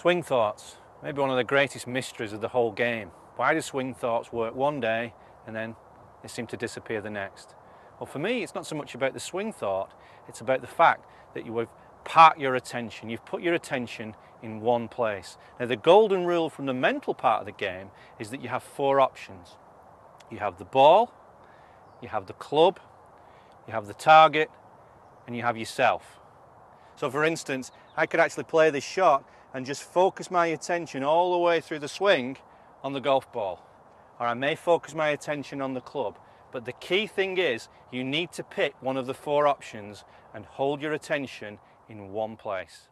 Swing thoughts, maybe one of the greatest mysteries of the whole game. Why do swing thoughts work one day and then they seem to disappear the next? Well, for me, it's not so much about the swing thought, it's about the fact that you have parked your attention, you've put your attention in one place. Now, the golden rule from the mental part of the game is that you have four options. You have the ball, you have the club, you have the target, and you have yourself. So for instance, I could actually play this shot and just focus my attention all the way through the swing on the golf ball. Or I may focus my attention on the club. But the key thing is you need to pick one of the four options and hold your attention in one place.